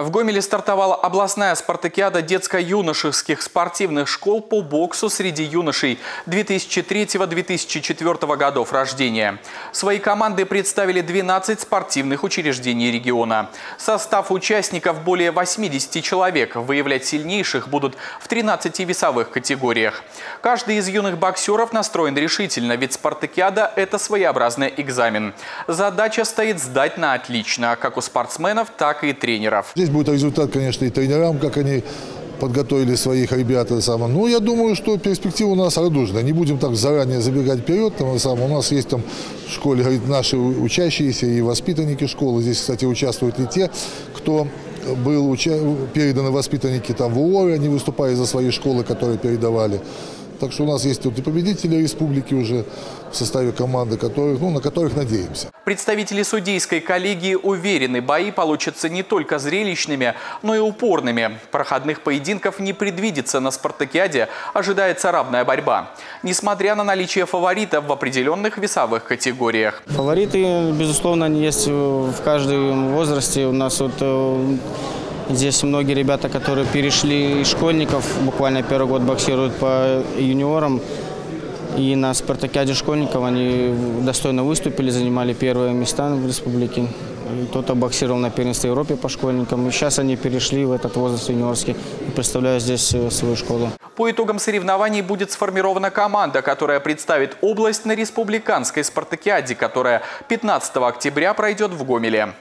В Гомеле стартовала областная спартакиада детско-юношеских спортивных школ по боксу среди юношей 2003-2004 годов рождения. Свои команды представили 12 спортивных учреждений региона. Состав участников более 80 человек. Выявлять сильнейших будут в 13 весовых категориях. Каждый из юных боксеров настроен решительно, ведь спартакиада – это своеобразный экзамен. Задача стоит сдать на отлично, как у спортсменов, так и тренеров. Здесь будет результат, конечно, и тренерам, как они подготовили своих ребят. самое. Но я думаю, что перспектива у нас радужная. Не будем так заранее забегать вперед. Там, самое. У нас есть там в школе говорит, наши учащиеся и воспитанники школы. Здесь, кстати, участвуют и те, кто был уча... переданы воспитанники там в УОРе, они выступали за свои школы, которые передавали. Так что у нас есть тут и победители республики уже в составе команды, которых, ну, на которых надеемся. Представители судейской коллегии уверены, бои получатся не только зрелищными, но и упорными. Проходных поединков не предвидится на спартакиаде, ожидается равная борьба. Несмотря на наличие фаворитов в определенных весовых категориях. Фавориты, безусловно, есть в каждом возрасте. У нас вот э, Здесь многие ребята, которые перешли из школьников, буквально первый год боксируют по юниорам. И на спартакиаде школьников они достойно выступили, занимали первые места в республике. Кто-то боксировал на первенстве Европе по школьникам. И сейчас они перешли в этот возраст юниорский и представляют здесь э, свою школу. По итогам соревнований будет сформирована команда, которая представит область на республиканской спартакиаде, которая 15 октября пройдет в Гомеле.